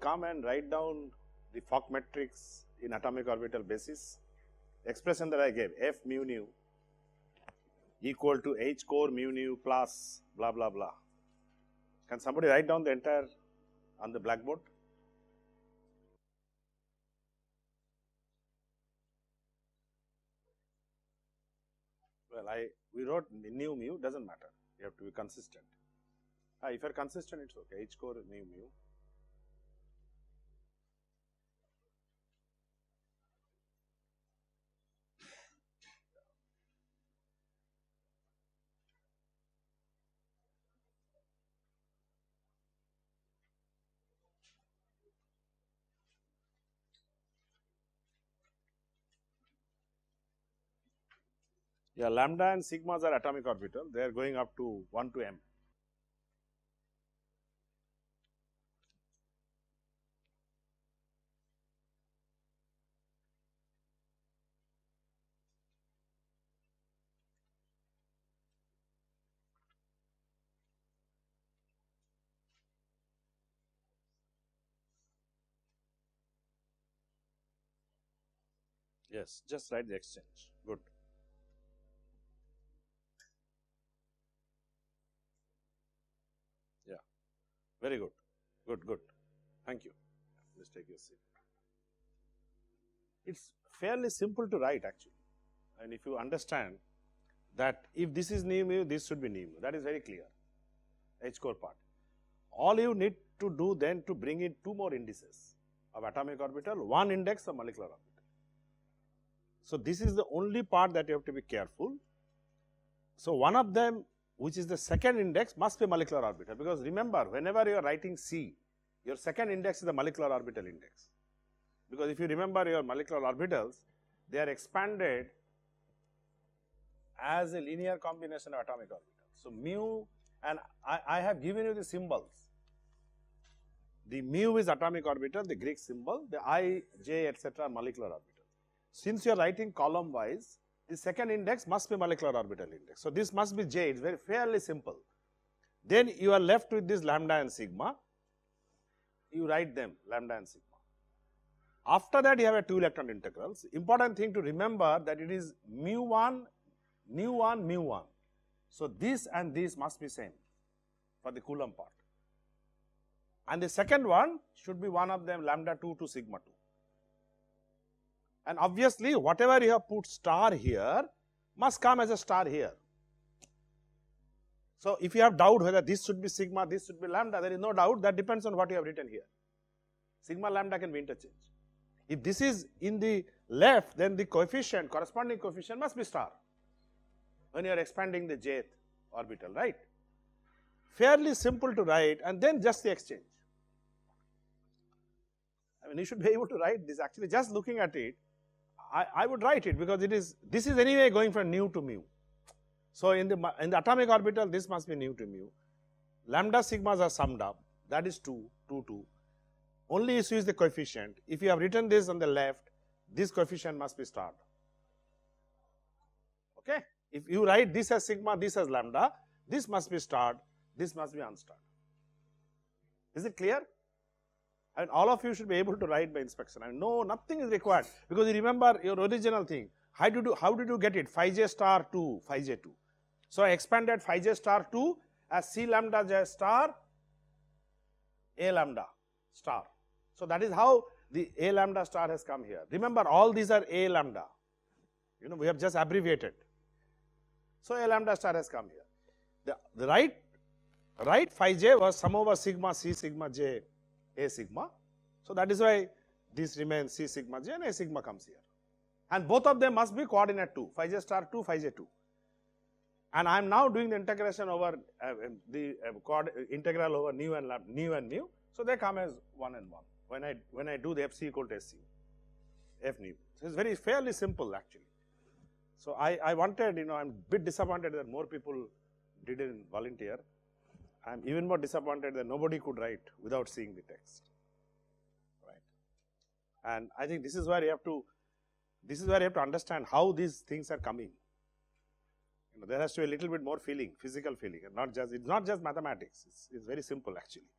Come and write down the Fock matrix in atomic orbital basis. Expression that I gave F mu nu equal to H core mu nu plus blah blah blah. Can somebody write down the entire on the blackboard? Well, I we wrote nu mu doesn't matter. You have to be consistent. Ah, if you are consistent, it's okay. H core nu mu. Yeah, lambda and sigmas are atomic orbital. They are going up to 1 to m. Yes, just write the exchange. Good. Yeah, very good. Good, good. Thank you. Let's take your seat. It's fairly simple to write actually. And if you understand that if this is nu mu, this should be nu mu. That is very clear. H core part. All you need to do then to bring in two more indices of atomic orbital, one index of molecular orbital. So, this is the only part that you have to be careful. So, one of them which is the second index must be molecular orbital because remember whenever you are writing C, your second index is the molecular orbital index. Because if you remember your molecular orbitals, they are expanded as a linear combination of atomic orbitals. So, mu and I, I have given you the symbols. The mu is atomic orbital, the Greek symbol, the i, j, etc. molecular orbital. Since you are writing column wise, the second index must be molecular orbital index. So, this must be j, it is very fairly simple. Then you are left with this lambda and sigma, you write them lambda and sigma. After that, you have a two electron integrals. Important thing to remember that it is mu 1, mu 1, mu 1. So, this and this must be same for the Coulomb part. And the second one should be one of them lambda 2 to sigma 2. And obviously, whatever you have put star here must come as a star here. So, if you have doubt whether this should be sigma, this should be lambda, there is no doubt that depends on what you have written here. Sigma lambda can be interchanged. If this is in the left, then the coefficient, corresponding coefficient must be star when you are expanding the jth orbital, right? Fairly simple to write and then just the exchange. I mean, you should be able to write this actually just looking at it, I, I would write it because it is, this is anyway going from nu to mu. So, in the, in the atomic orbital, this must be nu to mu. Lambda sigmas are summed up, that is 2, 2, 2. Only issue is the coefficient. If you have written this on the left, this coefficient must be starred. Okay? If you write this as sigma, this as lambda, this must be starred, this must be unstarred. Is it clear? And all of you should be able to write by inspection. And no, nothing is required because you remember your original thing. How did you how did you get it? Phi j star 2, phi j 2. So I expanded phi j star 2 as c lambda j star a lambda star. So that is how the a lambda star has come here. Remember all these are a lambda. You know we have just abbreviated. So a lambda star has come here. The, the right right phi j was sum over sigma c sigma j a sigma. So that is why this remains c sigma j and a sigma comes here. And both of them must be coordinate 2, phi j star 2, phi j 2. And I am now doing the integration over uh, the uh, integral over nu and lambda, nu and mu. So they come as 1 and 1 when I when I do the fc equal to f nu. So it's very fairly simple actually. So I, I wanted, you know, I'm a bit disappointed that more people didn't volunteer. I am even more disappointed that nobody could write without seeing the text, right. And I think this is where you have to, this is where you have to understand how these things are coming. You know, there has to be a little bit more feeling, physical feeling, and not just, it's not just mathematics, it's, it's very simple actually.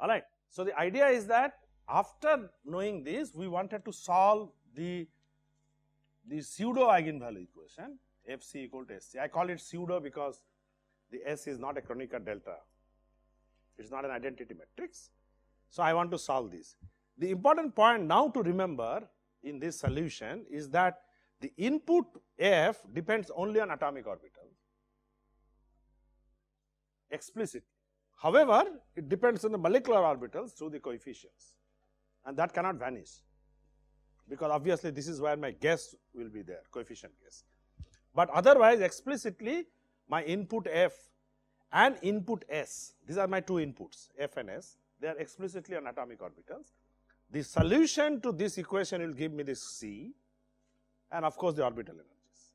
All right. So, the idea is that after knowing this, we wanted to solve the, the pseudo eigenvalue equation Fc equal to Sc. I call it pseudo because the S is not a Kronecker delta, it is not an identity matrix. So, I want to solve this. The important point now to remember in this solution is that the input F depends only on atomic orbital explicitly. However, it depends on the molecular orbitals through the coefficients and that cannot vanish because obviously this is where my guess will be there coefficient guess. But otherwise explicitly my input f and input s, these are my two inputs f and s, they are explicitly on atomic orbitals. The solution to this equation will give me this C and of course the orbital energies.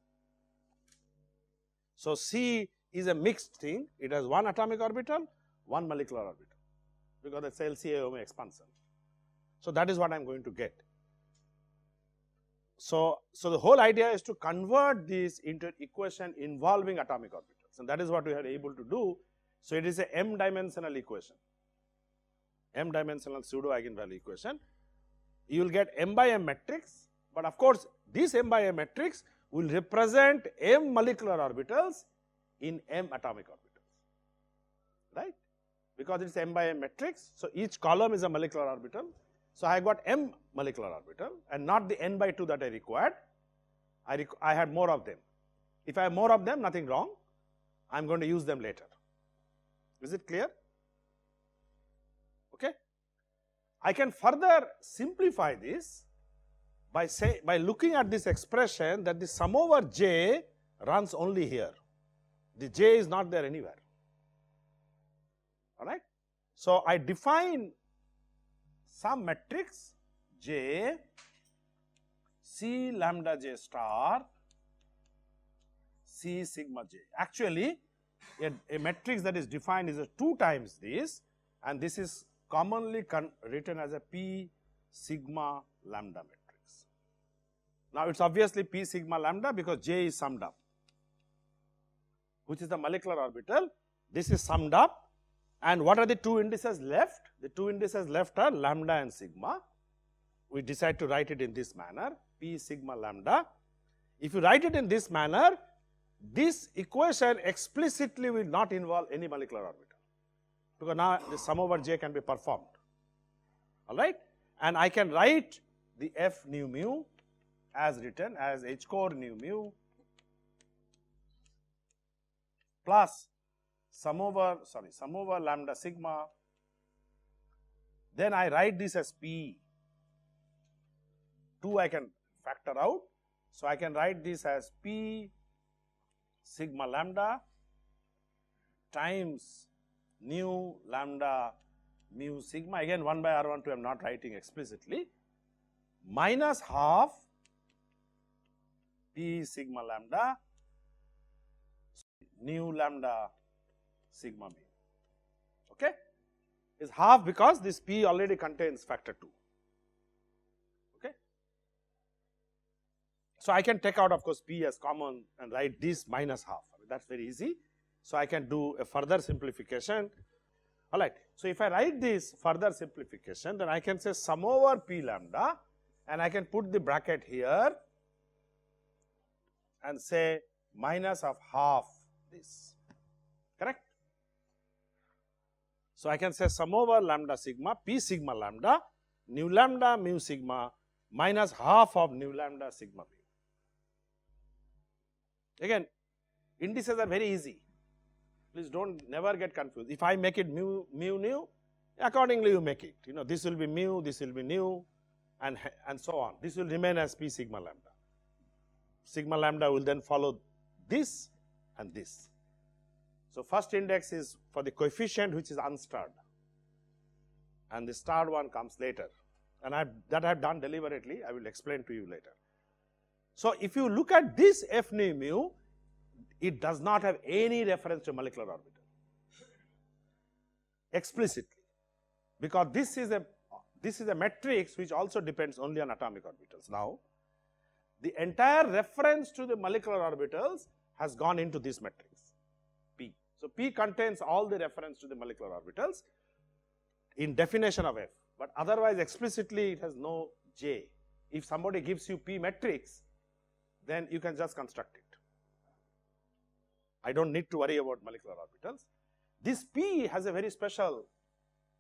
So, C is a mixed thing, it has one atomic orbital, one molecular orbital because it is LCA expansion. So, that is what I am going to get. So, so the whole idea is to convert this into an equation involving atomic orbitals and that is what we are able to do. So, it is a m dimensional equation, m dimensional pseudo eigenvalue equation. You will get m by m matrix, but of course, this m by m matrix will represent m molecular orbitals in m atomic orbitals, right, because it is m by m matrix. So, each column is a molecular orbital so, I got m molecular orbital and not the n by 2 that I required, I, requ I had more of them. If I have more of them, nothing wrong, I am going to use them later. Is it clear? Okay. I can further simplify this by say by looking at this expression that the sum over j runs only here. The j is not there anywhere. All right. So, I define some matrix J C lambda J star C sigma J. Actually, a, a matrix that is defined is a 2 times this and this is commonly written as a P sigma lambda matrix. Now, it is obviously P sigma lambda because J is summed up, which is the molecular orbital. This is summed up and what are the two indices left? The two indices left are lambda and sigma. We decide to write it in this manner, P sigma lambda. If you write it in this manner, this equation explicitly will not involve any molecular orbital, because now the sum over j can be performed, all right. And I can write the f nu mu as written as h core nu mu plus sum over sorry sum over lambda sigma. Then I write this as P. 2 I can factor out. So, I can write this as P sigma lambda times nu lambda mu sigma. Again 1 by r 1 2 I am not writing explicitly. Minus half P sigma lambda. Nu lambda sigma b. okay, is half because this P already contains factor 2, okay. So, I can take out of course P as common and write this minus half, I mean, that is very easy. So, I can do a further simplification, alright. So, if I write this further simplification, then I can say sum over P lambda and I can put the bracket here and say minus of half this, So, I can say sum over lambda sigma p sigma lambda nu lambda mu sigma minus half of nu lambda sigma mu. Again indices are very easy. Please do not never get confused. If I make it mu mu nu accordingly you make it. You know this will be mu this will be nu and and so on. This will remain as p sigma lambda. Sigma lambda will then follow this and this so, first index is for the coefficient which is unstarred and the starred one comes later and I that I have done deliberately I will explain to you later. So, if you look at this f nu mu it does not have any reference to molecular orbital explicitly because this is a this is a matrix which also depends only on atomic orbitals. Now, the entire reference to the molecular orbitals has gone into this matrix. So, P contains all the reference to the molecular orbitals in definition of F, but otherwise explicitly it has no J. If somebody gives you P matrix, then you can just construct it. I do not need to worry about molecular orbitals. This P has a very special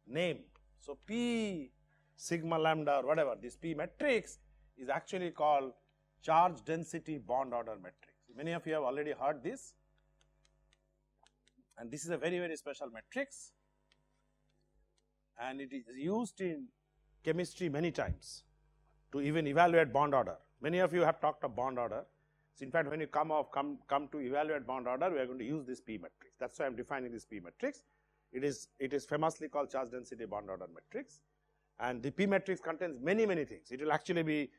name. So, P sigma lambda or whatever this P matrix is actually called charge density bond order matrix. Many of you have already heard this and this is a very very special matrix and it is used in chemistry many times to even evaluate bond order. Many of you have talked of bond order. So, in fact, when you come off come come to evaluate bond order, we are going to use this P matrix. That is why I am defining this P matrix. It is it is famously called charge density bond order matrix and the P matrix contains many many things. It will actually be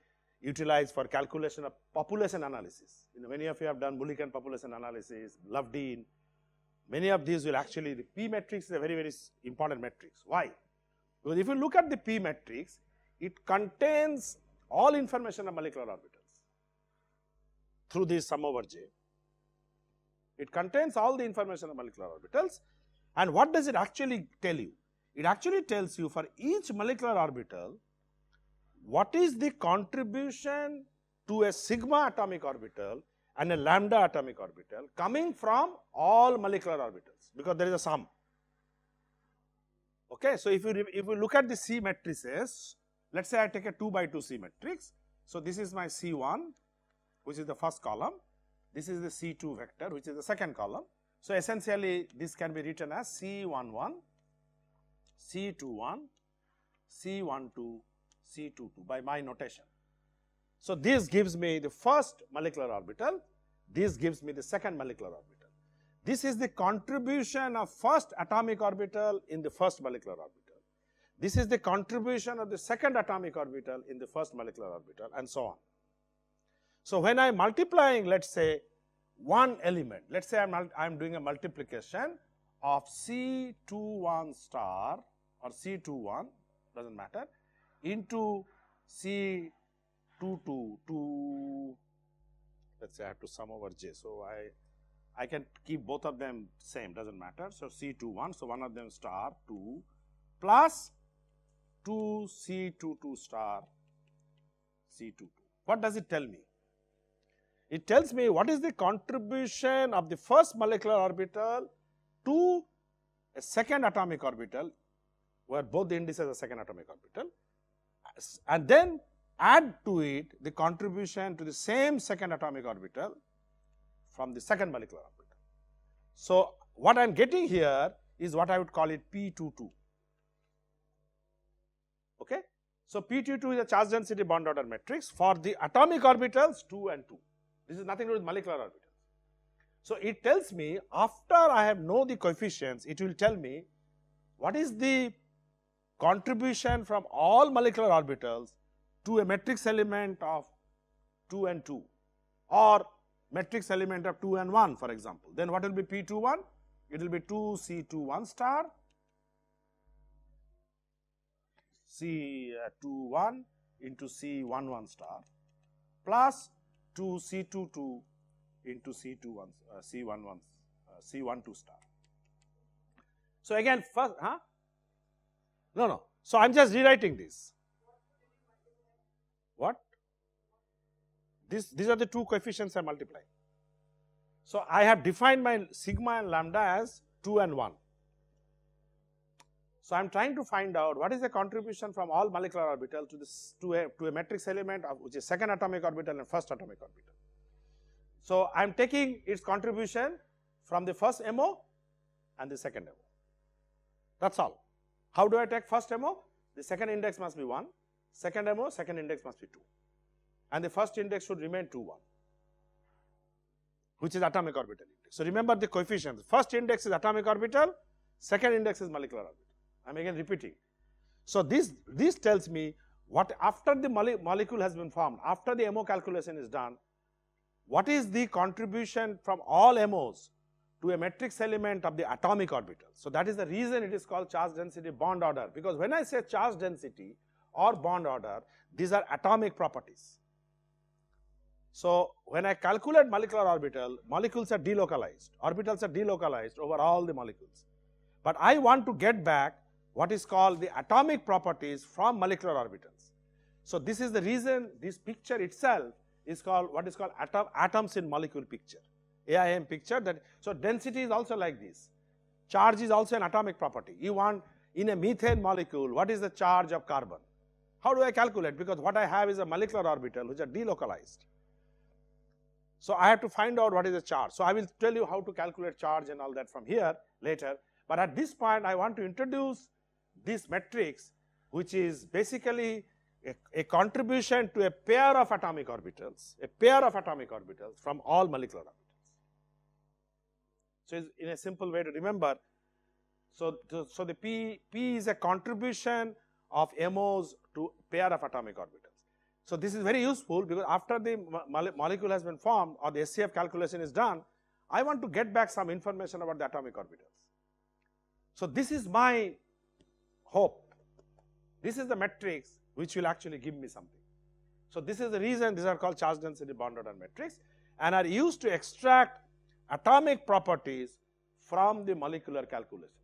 utilized for calculation of population analysis. You know, many of you have done Mulliken population analysis, Löwdin. Many of these will actually, the P matrix is a very, very important matrix. Why? Because if you look at the P matrix, it contains all information of molecular orbitals through this sum over j. It contains all the information of molecular orbitals and what does it actually tell you? It actually tells you for each molecular orbital, what is the contribution to a sigma atomic orbital and a lambda atomic orbital coming from all molecular orbitals because there is a sum. Okay, so if you if you look at the C matrices, let us say I take a 2 by 2 C matrix. So this is my C1 which is the first column, this is the C2 vector which is the second column. So essentially this can be written as C11, C21, C12, C22 by my notation. So, this gives me the first molecular orbital, this gives me the second molecular orbital. This is the contribution of first atomic orbital in the first molecular orbital. This is the contribution of the second atomic orbital in the first molecular orbital and so on. So, when I am multiplying let us say one element, let us say I am doing a multiplication of C21 star or C21 does not matter into C22 to let us say I have to sum over j. So, I I can keep both of them same does not matter. So, C21 so one of them star 2 plus 2 C22 star C22. What does it tell me? It tells me what is the contribution of the first molecular orbital to a second atomic orbital where both the indices are second atomic orbital and then add to it the contribution to the same second atomic orbital from the second molecular orbital. So, what I am getting here is what I would call it P22. Okay? So, P22 is a charge density bond order matrix for the atomic orbitals 2 and 2. This is nothing to do with molecular orbitals. So, it tells me after I have know the coefficients, it will tell me what is the contribution from all molecular orbitals to a matrix element of 2 and 2 or matrix element of 2 and 1 for example. Then what will be P21? It will be 2 C21 star C21 into C11 star plus 2 C22 into C21 uh, C11 uh, C12 star. So again first huh no, no. So, I am just rewriting this. What? This, these are the two coefficients I am multiplying. So, I have defined my sigma and lambda as 2 and 1. So, I am trying to find out what is the contribution from all molecular orbital to this to a, to a matrix element of which is second atomic orbital and first atomic orbital. So, I am taking its contribution from the first MO and the second MO. That is all. How do I take first MO? The second index must be 1, second MO, second index must be 2 and the first index should remain 2 1 which is atomic orbital index. So, remember the coefficients first index is atomic orbital, second index is molecular orbital. I am again repeating. So, this, this tells me what after the mole molecule has been formed, after the MO calculation is done, what is the contribution from all MOs to a matrix element of the atomic orbital. So, that is the reason it is called charge density bond order because when I say charge density or bond order, these are atomic properties. So, when I calculate molecular orbital, molecules are delocalized, orbitals are delocalized over all the molecules. But I want to get back what is called the atomic properties from molecular orbitals. So, this is the reason this picture itself is called what is called atom, atoms in molecule picture. AIM picture that, so density is also like this. Charge is also an atomic property. You want in a methane molecule, what is the charge of carbon? How do I calculate? Because what I have is a molecular orbital which are delocalized. So I have to find out what is the charge. So I will tell you how to calculate charge and all that from here later. But at this point, I want to introduce this matrix, which is basically a, a, contribution to a pair of atomic orbitals, a pair of atomic orbitals from all molecular orbitals. So, in a simple way to remember, so, so the P, P is a contribution of MOs to pair of atomic orbitals. So, this is very useful because after the molecule has been formed or the SCF calculation is done, I want to get back some information about the atomic orbitals. So, this is my hope. This is the matrix which will actually give me something. So, this is the reason these are called charge density bond order matrix and are used to extract atomic properties from the molecular calculation,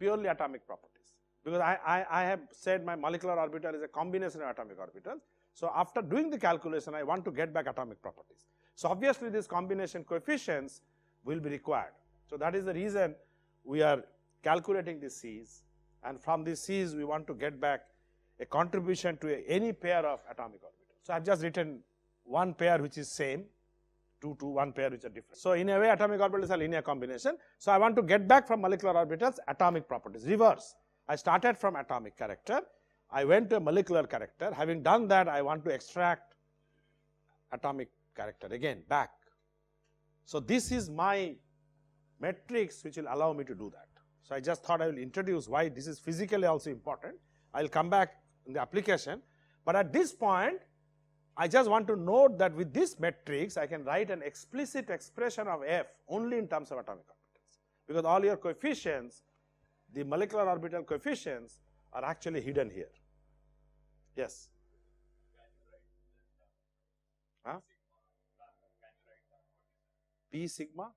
purely atomic properties. Because I, I, I have said my molecular orbital is a combination of atomic orbitals. So, after doing the calculation, I want to get back atomic properties. So, obviously, these combination coefficients will be required. So, that is the reason we are calculating the C's and from these C's we want to get back a contribution to a, any pair of atomic orbitals. So, I have just written one pair which is same 2 to 1 pair which are different. So, in a way atomic orbitals are linear combination. So, I want to get back from molecular orbitals atomic properties reverse. I started from atomic character, I went to a molecular character. Having done that, I want to extract atomic character again back. So, this is my matrix which will allow me to do that. So, I just thought I will introduce why this is physically also important. I will come back in the application, but at this point I just want to note that with this matrix, I can write an explicit expression of f only in terms of atomic orbitals, because all your coefficients, the molecular orbital coefficients are actually hidden here. Yes? Huh? P sigma?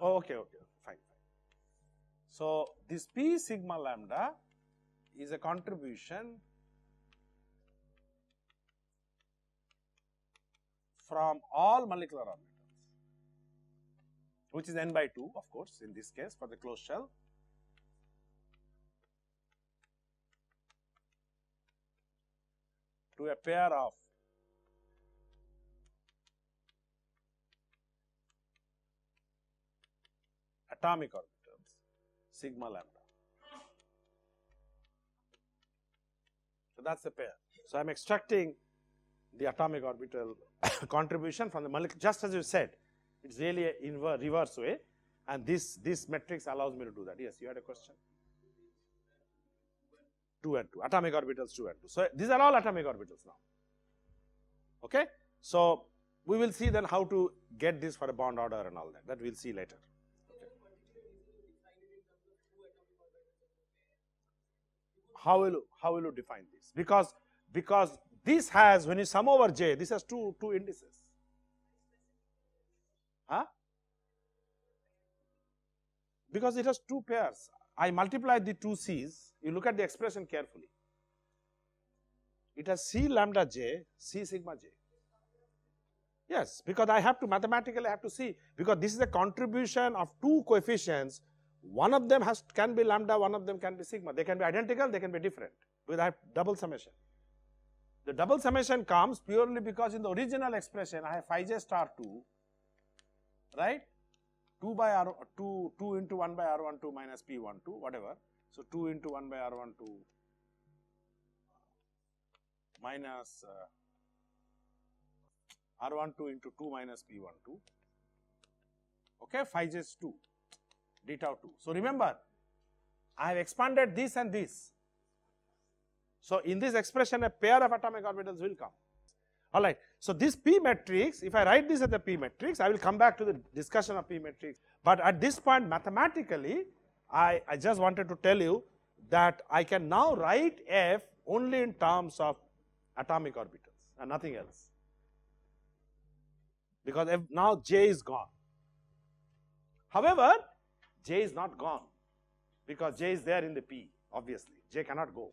Oh, okay, okay, fine, fine. So, this P sigma lambda is a contribution from all molecular orbitals, which is n by 2 of course in this case for the closed shell. To a pair of atomic orbitals sigma lambda. So, that is a pair. So, I am extracting the atomic orbital contribution from the molecule just as you said it is really a inverse reverse way and this this matrix allows me to do that yes you had a question 2 and 2 atomic orbitals 2 and 2 so these are all atomic orbitals now. Okay? So we will see then how to get this for a bond order and all that. That we'll see later. How will how will you define this? Because because this has, when you sum over j, this has two, two indices. Huh? Because it has two pairs. I multiply the two c's, you look at the expression carefully. It has c lambda j, c sigma j. Yes, because I have to mathematically have to see, because this is a contribution of two coefficients, one of them has can be lambda, one of them can be sigma. They can be identical, they can be different, because I have double summation. The double summation comes purely because in the original expression I have phi j star 2, right? 2 by r 2 2 into 1 by r12 minus p12 whatever. So 2 into 1 by r12 minus uh, r12 into 2 minus p12 okay phi is 2 d tau 2. So remember I have expanded this and this so, in this expression a pair of atomic orbitals will come. All right. So, this P matrix, if I write this as a P matrix, I will come back to the discussion of P matrix. But at this point mathematically, I, I just wanted to tell you that I can now write F only in terms of atomic orbitals and nothing else. Because F, now J is gone. However, J is not gone because J is there in the P, obviously. J cannot go.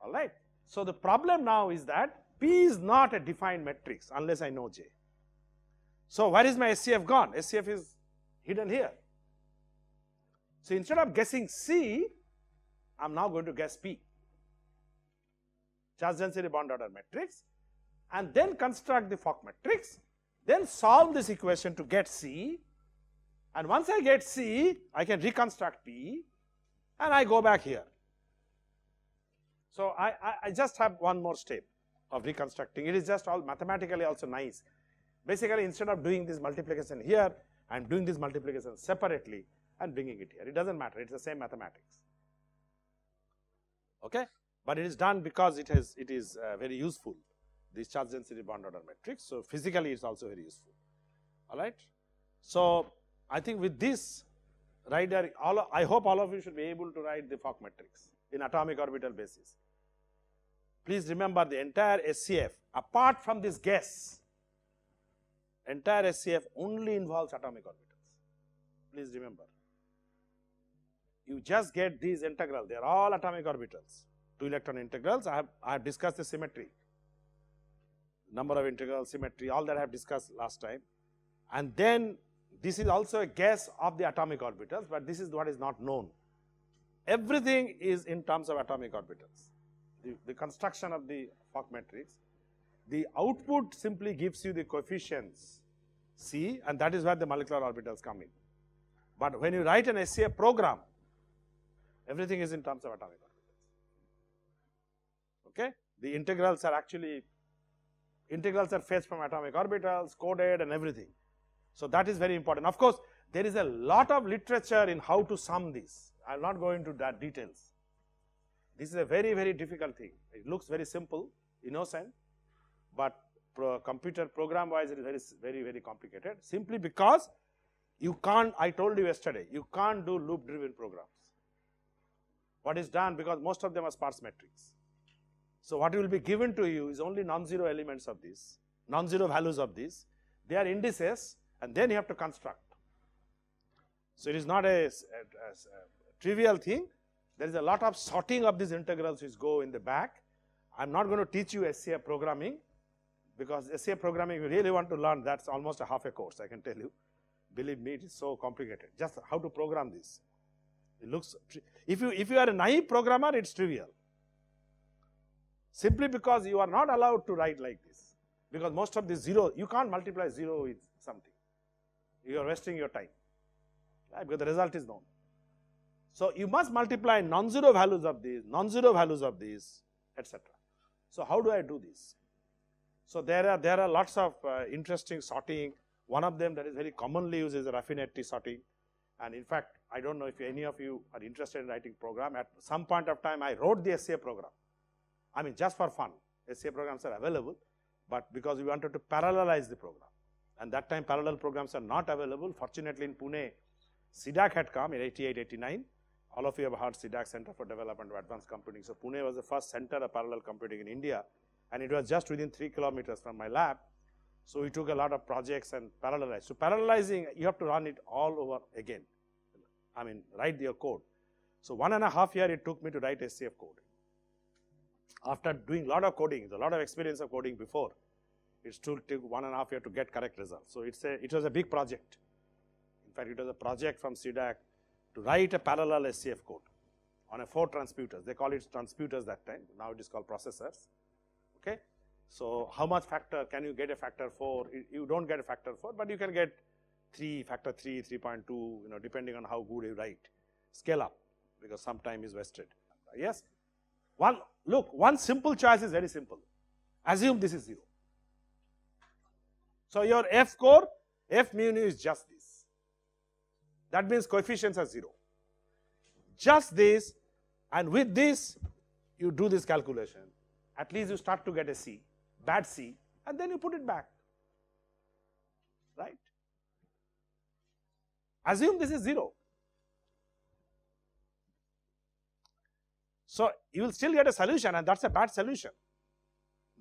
All right. So, the problem now is that P is not a defined matrix unless I know J. So, where is my SCF gone? SCF is hidden here. So, instead of guessing C, I am now going to guess P, charge density bond order matrix and then construct the Fock matrix, then solve this equation to get C and once I get C, I can reconstruct P and I go back here. So, I, I, I just have one more step of reconstructing. It is just all mathematically also nice. Basically, instead of doing this multiplication here, I am doing this multiplication separately and bringing it here. It does not matter, it is the same mathematics. Okay? But it is done because it has it is uh, very useful, this charge density bond order matrix. So, physically it is also very useful. All right? So, I think with this, right all I hope all of you should be able to write the Fock matrix in atomic orbital basis. Please remember the entire SCF, apart from this guess, entire SCF only involves atomic orbitals. Please remember. You just get these integrals, they are all atomic orbitals, two electron integrals. I have, I have discussed the symmetry, number of integrals, symmetry, all that I have discussed last time. And then this is also a guess of the atomic orbitals, but this is what is not known. Everything is in terms of atomic orbitals the, the construction of the Fock matrix, the output simply gives you the coefficients C and that is where the molecular orbitals come in. But when you write an SCF program, everything is in terms of atomic orbitals. Okay? The integrals are actually, integrals are fetched from atomic orbitals, coded and everything. So that is very important. Of course, there is a lot of literature in how to sum this. I will not go into that details. This is a very, very difficult thing. It looks very simple, innocent, but pro computer program wise it is very, very, very complicated simply because you can't, I told you yesterday, you can't do loop driven programs. What is done because most of them are sparse matrix. So what will be given to you is only non-zero elements of this, non-zero values of this. They are indices and then you have to construct. So it is not a, a, a, a trivial thing, there is a lot of sorting of these integrals which go in the back. I am not going to teach you SCF programming because SCF programming you really want to learn that is almost a half a course I can tell you. Believe me it is so complicated just how to program this. It looks, if you, if you are a naive programmer it is trivial simply because you are not allowed to write like this because most of the zero, you can't multiply 0 with something, you are wasting your time right, because the result is known. So, you must multiply non-zero values of these, non-zero values of these, etc. So, how do I do this? So, there are there are lots of uh, interesting sorting. One of them that is very commonly used is Raffenetti sorting. And in fact, I don't know if any of you are interested in writing program. At some point of time, I wrote the SCF program. I mean, just for fun. SCF programs are available, but because we wanted to parallelize the program. And that time parallel programs are not available. Fortunately, in Pune, CDAC had come in 88, 89 all of you have heard CDAC Center for Development of Advanced Computing. So Pune was the first center of parallel computing in India and it was just within 3 kilometers from my lab. So we took a lot of projects and parallelized. So parallelizing, you have to run it all over again. I mean, write your code. So one and a half year it took me to write SCF code. After doing a lot of coding, a lot of experience of coding before, it still took one and a half year to get correct results. So it's a, it was a big project. In fact, it was a project from CDAC to write a parallel SCF code on a 4 transputers. They call it transputers that time, now it is called processors. Okay. So, how much factor can you get a factor 4? You do not get a factor 4, but you can get 3, factor 3, 3.2, you know, depending on how good you write. Scale up because some time is wasted. Yes. One, look, one simple choice is very simple. Assume this is 0. So, your F core, F mu nu is just this. That means coefficients are 0. Just this and with this you do this calculation. At least you start to get a C, bad C, and then you put it back, right? Assume this is 0. So, you will still get a solution and that is a bad solution.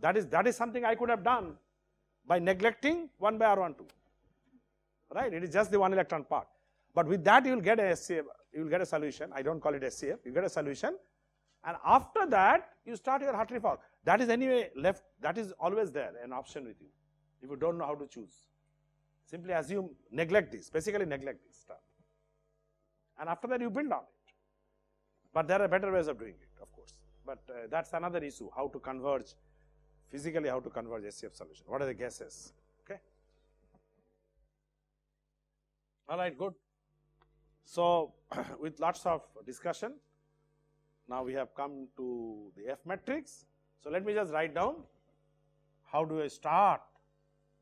That is, that is something I could have done by neglecting 1 by R12, right? It is just the one electron part. But with that you will get a SCF, you will get a solution. I don't call it SCF, you get a solution. And after that, you start your Hartree Fock. That is anyway left, that is always there, an option with you. If you don't know how to choose, simply assume, neglect this, basically neglect this stuff. And after that, you build on it. But there are better ways of doing it, of course. But uh, that's another issue, how to converge, physically how to converge SCF solution. What are the guesses? Okay. All right, good. So, with lots of discussion, now we have come to the F matrix. So, let me just write down how do I start.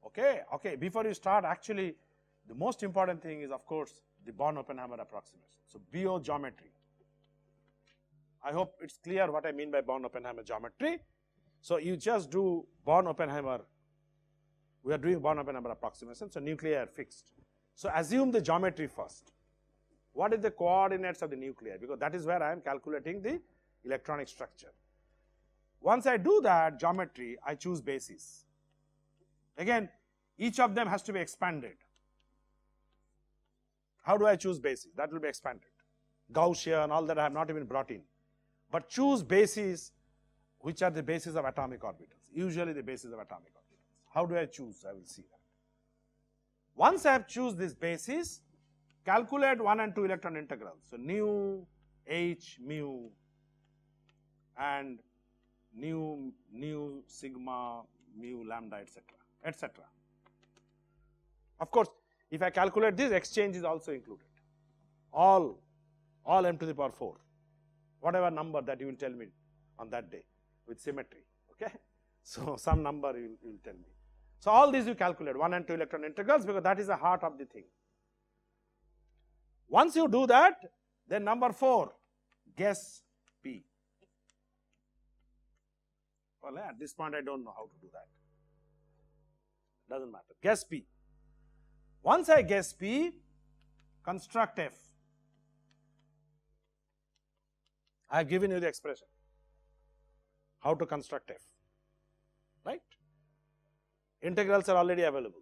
Okay, okay. Before you start, actually, the most important thing is, of course, the Born Oppenheimer approximation. So, BO geometry. I hope it's clear what I mean by Born Oppenheimer geometry. So, you just do Born Oppenheimer. We are doing Born Oppenheimer approximation. So, nuclei are fixed. So, assume the geometry first. What is the coordinates of the nuclei? Because that is where I am calculating the electronic structure. Once I do that geometry, I choose bases. Again, each of them has to be expanded. How do I choose bases? That will be expanded. Gaussian, all that I have not even brought in. But choose bases which are the bases of atomic orbitals, usually the bases of atomic orbitals. How do I choose? I will see that. Once I have choose this basis, calculate 1 and 2 electron integrals. So, nu, h, mu and nu, nu, sigma, mu, lambda, etc., etc. Of course, if I calculate this, exchange is also included. All, all m to the power 4, whatever number that you will tell me on that day with symmetry, okay. So, some number you will tell me. So, all these you calculate 1 and 2 electron integrals because that is the heart of the thing. Once you do that, then number 4, guess P. Well, at this point I do not know how to do that, does not matter, guess P. Once I guess P, construct F. I have given you the expression, how to construct F, right. Integrals are already available.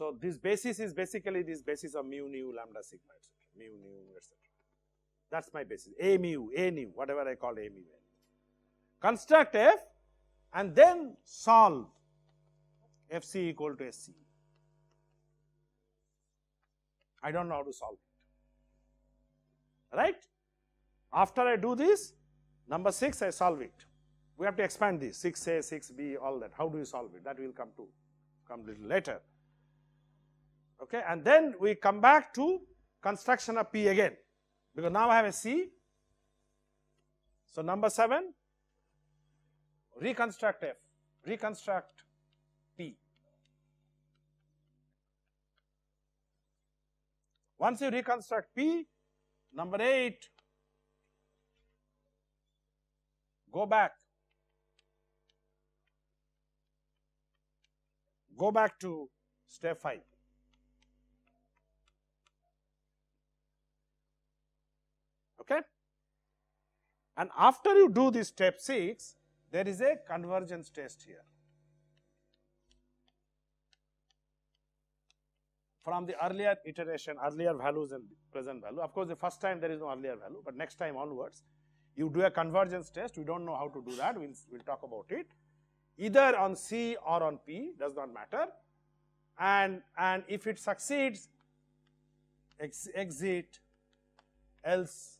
So, this basis is basically this basis of mu, nu, lambda, sigma, etc., mu, nu, etc. That is my basis, a mu, a nu, whatever I call a mu. Construct f and then solve fc equal to sc. I do not know how to solve it, right. After I do this, number 6 I solve it. We have to expand this 6a, 6b, all that. How do you solve it? That will come to come little later okay and then we come back to construction of P again because now I have a C. So, number 7 reconstruct F, reconstruct P. Once you reconstruct P, number 8 go back, go back to step 5. okay. And after you do this step 6, there is a convergence test here. From the earlier iteration, earlier values and present value. Of course, the first time there is no earlier value, but next time onwards, you do a convergence test. We don't know how to do that. We'll, we'll talk about it. Either on C or on P, does not matter. And, and if it succeeds, ex exit, else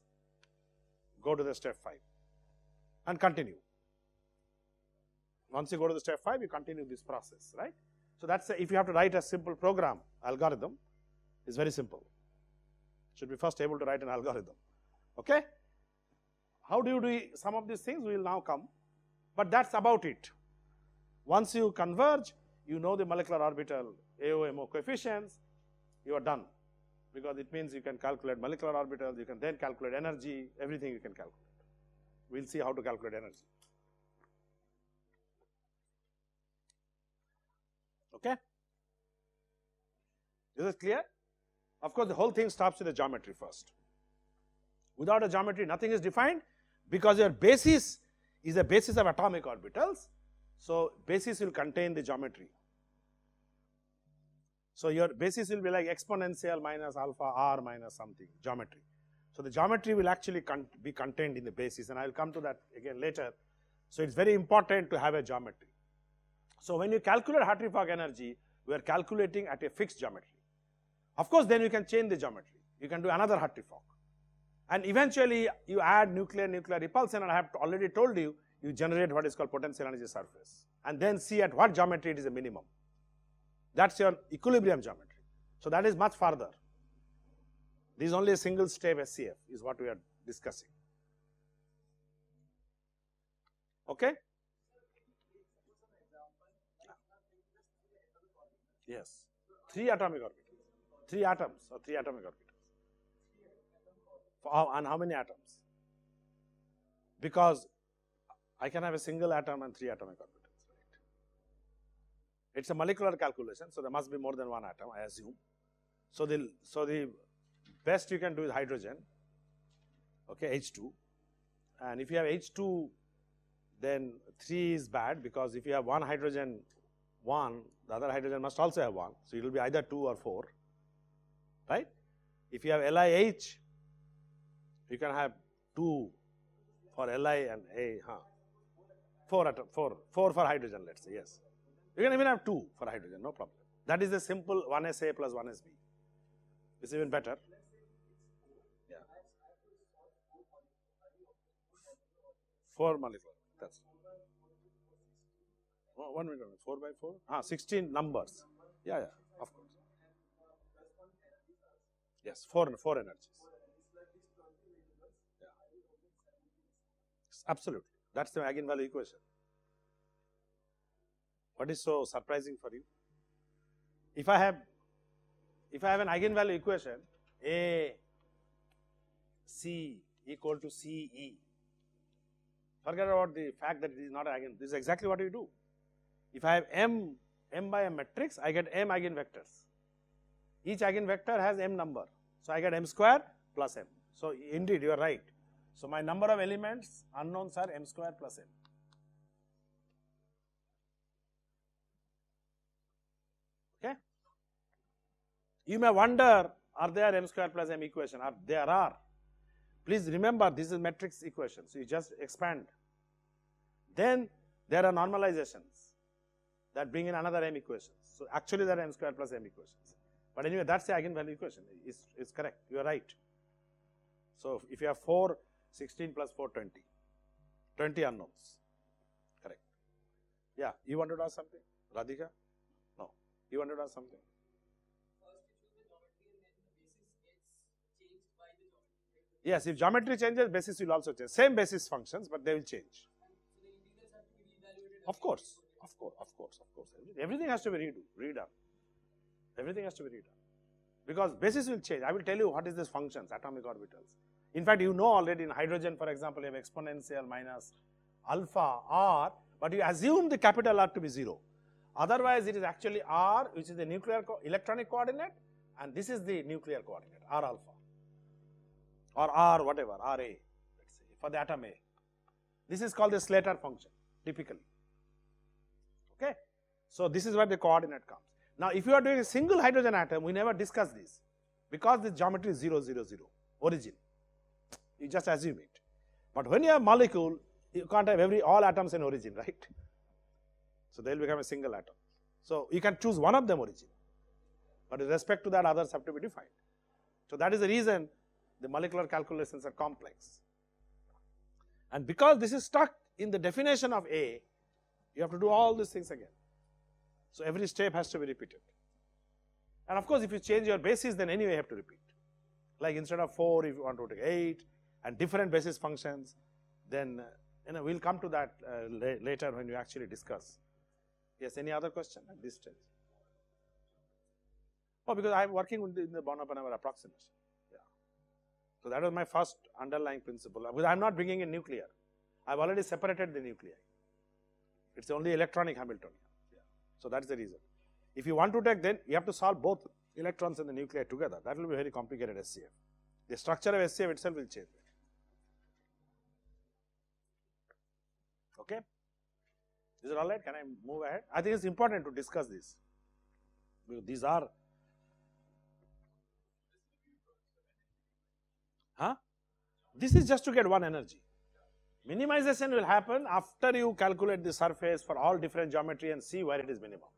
go to the step 5 and continue. Once you go to the step 5, you continue this process, right. So, that is if you have to write a simple program algorithm, is very simple. Should be first able to write an algorithm, okay. How do you do some of these things? We will now come, but that is about it. Once you converge, you know the molecular orbital AOMO coefficients, you are done because it means you can calculate molecular orbitals, you can then calculate energy, everything you can calculate. We will see how to calculate energy. Okay? Is this clear? Of course, the whole thing stops with the geometry first. Without a geometry, nothing is defined because your basis is the basis of atomic orbitals. So, basis will contain the geometry. So, your basis will be like exponential minus alpha r minus something geometry. So, the geometry will actually con be contained in the basis and I will come to that again later. So, it is very important to have a geometry. So, when you calculate Hartree-Fock energy, we are calculating at a fixed geometry. Of course, then you can change the geometry. You can do another Hartree-Fock. And eventually, you add nuclear-nuclear repulsion and I have already told you, you generate what is called potential energy surface and then see at what geometry it is a minimum. That is your equilibrium geometry. So, that is much farther. This is only a single step SCF is what we are discussing. Okay? Yes, three atomic orbitals, three atoms or three atomic orbitals. And how many atoms? Because I can have a single atom and three atomic orbitals? It's a molecular calculation, so there must be more than one atom, I assume. So the so the best you can do is hydrogen, okay, H2. And if you have H2, then 3 is bad because if you have one hydrogen 1, the other hydrogen must also have 1. So, it will be either 2 or 4, right. If you have LiH, you can have 2 for Li and A, huh? 4 atom, 4, 4 for hydrogen, let us say, yes. You can even have 2 for hydrogen, no problem. That is the simple 1sa plus 1sb. It's even better. Yeah. 4 molecular, that's Oh, one minute, 4 by 4? Ah, 16 numbers. Yeah, yeah, of course. Yes, 4, four energies. Yeah. Absolutely. That's the eigenvalue equation. What is so surprising for you? If I have if I have an eigenvalue equation A C equal to C E, forget about the fact that it is not eigen, this is exactly what you do. If I have m, m by a matrix, I get m eigenvectors. Each eigenvector has m number. So, I get m square plus m. So, indeed you are right. So, my number of elements unknowns are m square plus m. Okay. You may wonder are there m square plus m equation? Are there are. Please remember this is matrix equation. So, you just expand. Then there are normalizations that bring in another m equations. So, actually there are m square plus m equations. But anyway, that is the eigenvalue equation is, is correct, you are right. So, if you have 4, 16 plus 4, 20, 20 unknowns, correct. Yeah, you wanted to ask something? Radhika? No, you wanted to ask something? Yes, if geometry changes, basis will also change. Same basis functions, but they will change. Of course. Of course, of course, of course. Everything has to be redo, redone. Everything has to be redone. Because basis will change. I will tell you what is this functions, atomic orbitals. In fact, you know already in hydrogen, for example, you have exponential minus alpha r, but you assume the capital R to be 0. Otherwise, it is actually r, which is the nuclear co electronic coordinate, and this is the nuclear coordinate, r alpha, or r whatever, r a, let's say, for the atom A. This is called the Slater function, typically. Okay. So, this is where the coordinate comes. Now, if you are doing a single hydrogen atom, we never discuss this because the geometry is 0, 0, 0, origin. You just assume it. But when you have molecule, you can't have every all atoms in origin, right? So, they will become a single atom. So, you can choose one of them origin, but with respect to that others have to be defined. So, that is the reason the molecular calculations are complex. And because this is stuck in the definition of A, you have to do all these things again. So every step has to be repeated. And of course, if you change your basis, then anyway you have to repeat. Like instead of 4, if you want to take 8 and different basis functions, then uh, you know, we'll come to that uh, la later when we actually discuss. Yes, any other question at this stage? Oh, because I'm working in the Born-Oppenheimer approximation. So that was my first underlying principle. Because I'm not bringing in nuclear. I've already separated the nuclei. It's only electronic Hamiltonian. So that's the reason. If you want to take, then you have to solve both electrons and the nuclei together. That will be very complicated SCF. The structure of SCF itself will change. Okay? Is it all right? Can I move ahead? I think it's important to discuss this. Because these are Huh? This is just to get one energy. Minimization will happen after you calculate the surface for all different geometry and see where it is minimum.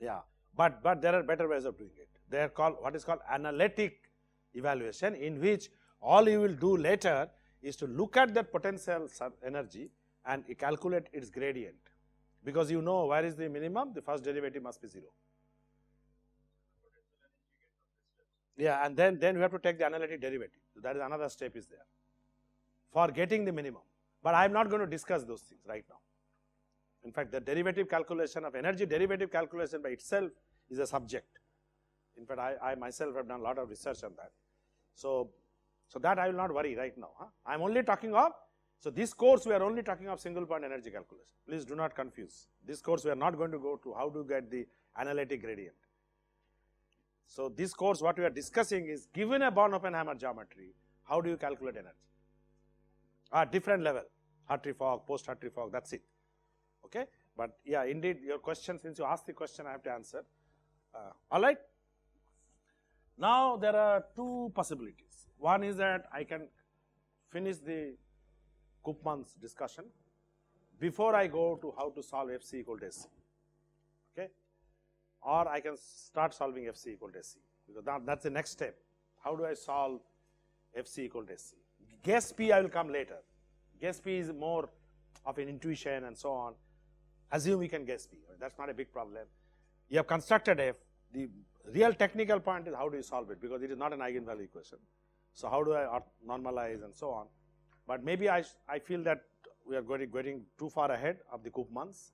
Yeah, but but there are better ways of doing it. They are called what is called analytic evaluation, in which all you will do later is to look at that potential energy and calculate its gradient, because you know where is the minimum, the first derivative must be zero. Yeah, and then, then you have to take the analytic derivative. So that is another step is there for getting the minimum. But I am not going to discuss those things right now. In fact, the derivative calculation of energy derivative calculation by itself is a subject. In fact, I, I myself have done a lot of research on that. So, so that I will not worry right now. Huh? I am only talking of, so this course we are only talking of single point energy calculation. Please do not confuse. This course we are not going to go to how to get the analytic gradient. So, this course what we are discussing is given a Born Oppenheimer geometry, how do you calculate energy? At different level, Hartree-Fock, post-Hartree-Fock, that is it. Okay? But yeah, indeed, your question, since you asked the question, I have to answer. Uh, all right? Now, there are two possibilities. One is that I can finish the Koopmans' discussion before I go to how to solve FC equal to SC or I can start solving FC equal to SC because that, that's the next step. How do I solve FC equal to SC? Guess P I will come later. Guess P is more of an intuition and so on. Assume we can guess P. That's not a big problem. You have constructed F. The real technical point is how do you solve it because it is not an eigenvalue equation. So how do I normalize and so on. But maybe I, I feel that we are going, going too far ahead of the Koopmans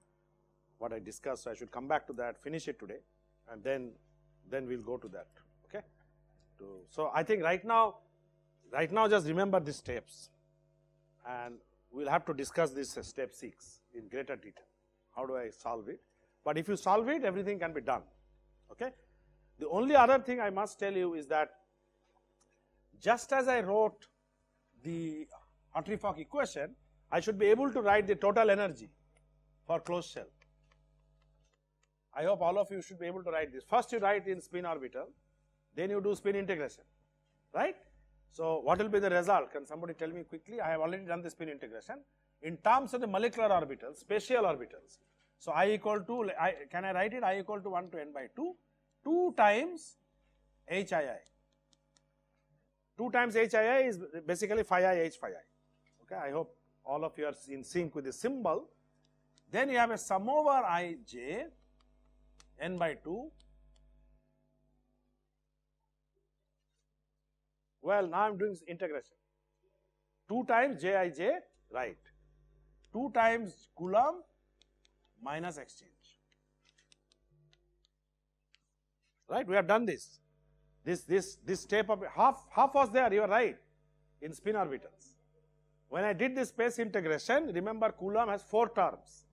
what I discussed. So, I should come back to that, finish it today and then, then we will go to that. Okay. So, I think right now, right now just remember these steps and we will have to discuss this step 6 in greater detail. How do I solve it? But if you solve it, everything can be done. Okay. The only other thing I must tell you is that just as I wrote the Hartree-Fock equation, I should be able to write the total energy for closed shell. I hope all of you should be able to write this. First you write in spin orbital, then you do spin integration, right? So what will be the result? Can somebody tell me quickly? I have already done the spin integration. In terms of the molecular orbitals, spatial orbitals. So I equal to, I, can I write it? I equal to 1 to n by 2, 2 times HII. 2 times HII is basically phi i h phi i. Okay, I hope all of you are in sync with the symbol. Then you have a sum over ij n by 2. Well, now I am doing integration. 2 times Jij, right. 2 times Coulomb minus exchange. Right, we have done this. This, this, this step of half, half was there, you are right, in spin orbitals. When I did this space integration, remember Coulomb has 4 terms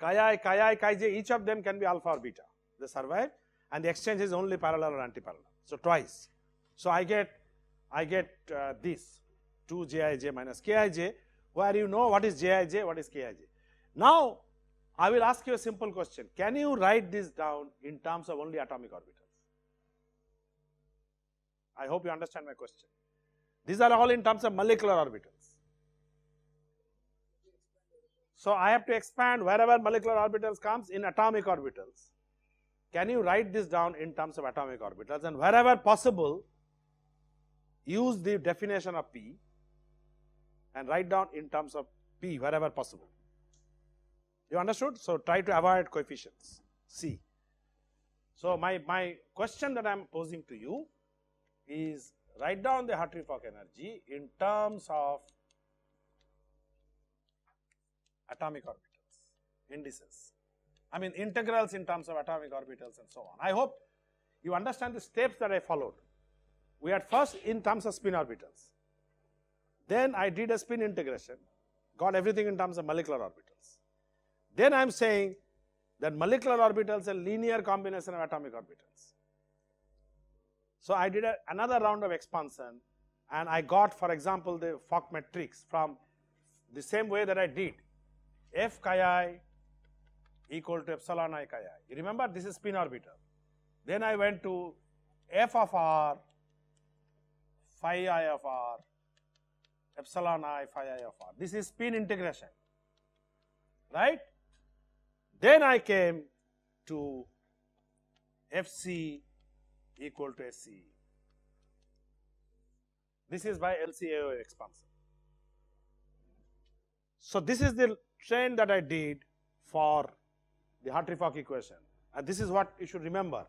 chi i, chi i, chi j, each of them can be alpha or beta. They survive and the exchange is only parallel or anti-parallel. So twice. So I get, I get uh, this 2 jij minus kij, where you know what is jij, what is kij. Now I will ask you a simple question. Can you write this down in terms of only atomic orbitals? I hope you understand my question. These are all in terms of molecular orbitals. So I have to expand wherever molecular orbitals comes in atomic orbitals. Can you write this down in terms of atomic orbitals and wherever possible use the definition of P and write down in terms of P wherever possible. You understood? So try to avoid coefficients C. So my, my question that I am posing to you is write down the Hartree-Fock energy in terms of atomic orbitals, indices. I mean integrals in terms of atomic orbitals and so on. I hope you understand the steps that I followed. We had first in terms of spin orbitals. Then I did a spin integration, got everything in terms of molecular orbitals. Then I am saying that molecular orbitals are linear combination of atomic orbitals. So I did a, another round of expansion and I got for example the Fock matrix from the same way that I did f chi i equal to epsilon i chi i. You remember this is spin orbital. Then I went to f of r phi i of r epsilon i phi i of r. This is spin integration, right? Then I came to fc equal to SCE. This is by LCAO expansion. So this is the trend that I did for the Hartree-Fock equation and this is what you should remember.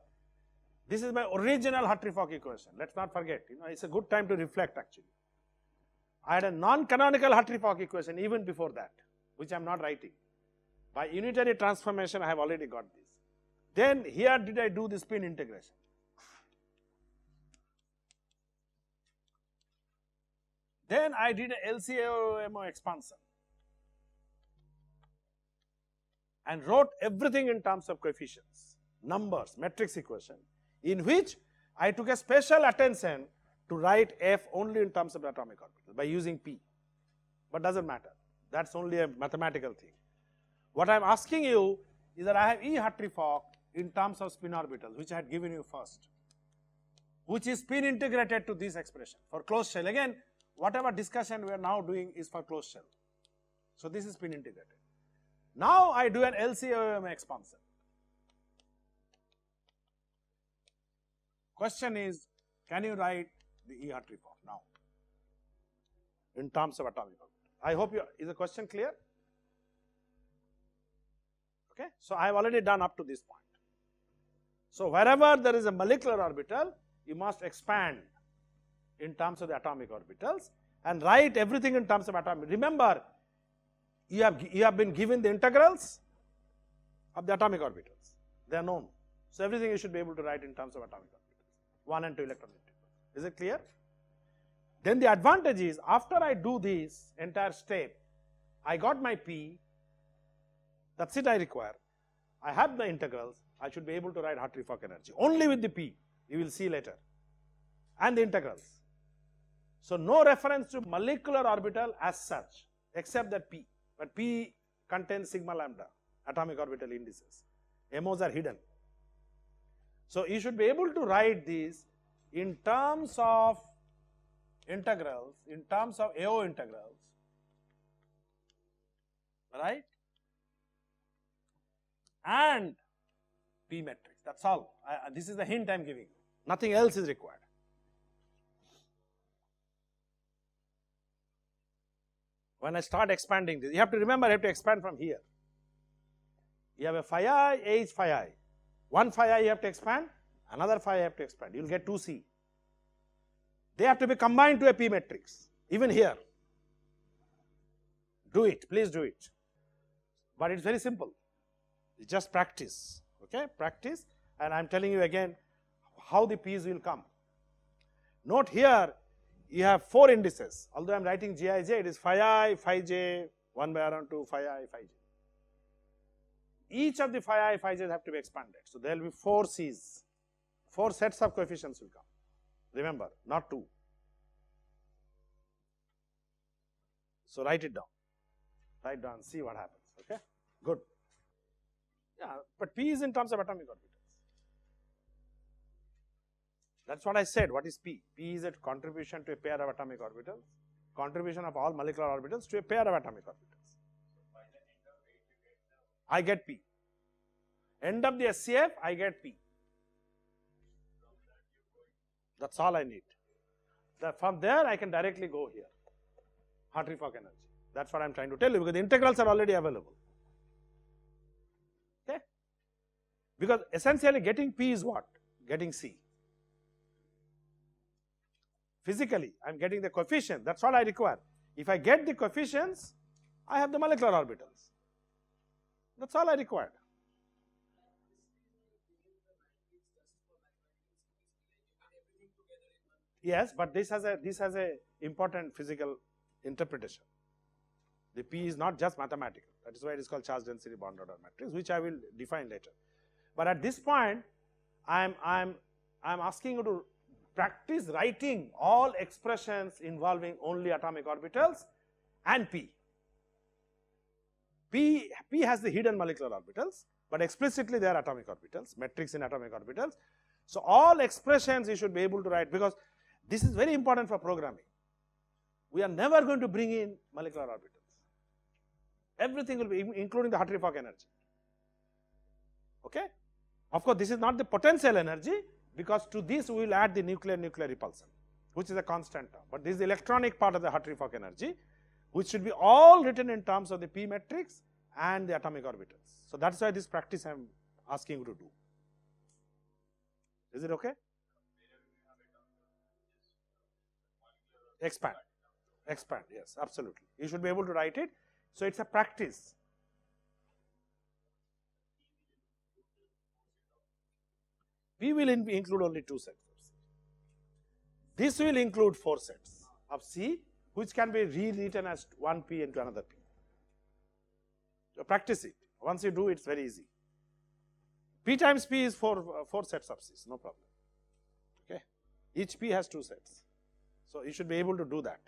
This is my original Hartree-Fock equation. Let's not forget, you know, it's a good time to reflect actually. I had a non-canonical Hartree-Fock equation even before that, which I am not writing. By unitary transformation, I have already got this. Then here did I do the spin integration. Then I did a LCAMO expansion and wrote everything in terms of coefficients, numbers, matrix equation, in which I took a special attention to write f only in terms of atomic orbital by using p, but doesn't matter. That's only a mathematical thing. What I am asking you is that I have E Hartree-Fock in terms of spin orbitals, which I had given you first, which is spin integrated to this expression for closed shell. Again, whatever discussion we are now doing is for closed shell. So this is spin integrated. Now I do an LCOM expansion. Question is, can you write the E Hartree-Fock now in terms of atomic orbital? I hope you, is the question clear? Okay, so I have already done up to this point. So wherever there is a molecular orbital, you must expand in terms of the atomic orbitals and write everything in terms of atomic. Remember, you have, you have been given the integrals of the atomic orbitals. They are known. So everything you should be able to write in terms of atomic orbitals, 1 and 2 electron integrals. Is it clear? Then the advantage is after I do this entire step, I got my P, that's it I require. I have the integrals, I should be able to write Hartree-Fock energy only with the P, you will see later, and the integrals. So no reference to molecular orbital as such, except that P, but P contains sigma lambda, atomic orbital indices. MOs are hidden. So you should be able to write these in terms of integrals, in terms of AO integrals, right? And P matrix, that's all. I, this is the hint I am giving you. Nothing else is required. When I start expanding this, you have to remember I have to expand from here. You have a phi i, h phi i. One phi i you have to expand, another phi you have to expand. You will get 2c. They have to be combined to a P matrix, even here. Do it, please do it. But it's very simple. It's just practice, okay? Practice, and I'm telling you again how the P's will come. Note here, you have four indices. Although I'm writing Gij, it is phi i, phi j, 1 by r 2, phi i, phi j. Each of the phi i, phi j's have to be expanded. So there will be four C's. Four sets of coefficients will come. Remember, not 2. So write it down. Write down, see what happens. Okay? Good. Yeah, but P is in terms of atomic orbitals. That's what I said. What is P? P is a contribution to a pair of atomic orbitals, contribution of all molecular orbitals to a pair of atomic orbitals. I get P. End of the SCF, I get P. That's all I need. That from there, I can directly go here. Hartree-Fock energy. That's what I'm trying to tell you because the integrals are already available. Okay? Because essentially getting P is what? Getting C. Physically, I'm getting the coefficient. That's all I require. If I get the coefficients, I have the molecular orbitals. That's all I required. Yes, but this has a this has a important physical interpretation. The P is not just mathematical. That is why it is called charge density bond order matrix, which I will define later. But at this point, I am I am I am asking you to practice writing all expressions involving only atomic orbitals and P. P, P has the hidden molecular orbitals, but explicitly they are atomic orbitals, metrics in atomic orbitals. So, all expressions you should be able to write because this is very important for programming. We are never going to bring in molecular orbitals. Everything will be including the Hartree-Fock energy. Okay? Of course, this is not the potential energy because to this we will add the nuclear nuclear repulsion, which is a constant term. But this is the electronic part of the Hartree-Fock energy, which should be all written in terms of the p matrix and the atomic orbitals. So that's why this practice I am asking you to do. Is it okay? Expand, expand, yes, absolutely. You should be able to write it. So it's a practice. P will in include only two sets. This will include four sets of C, which can be rewritten as one P into another P. So practice it. Once you do, it's very easy. P times P is four, uh, four sets of C's, no problem. Okay. Each P has two sets. So you should be able to do that.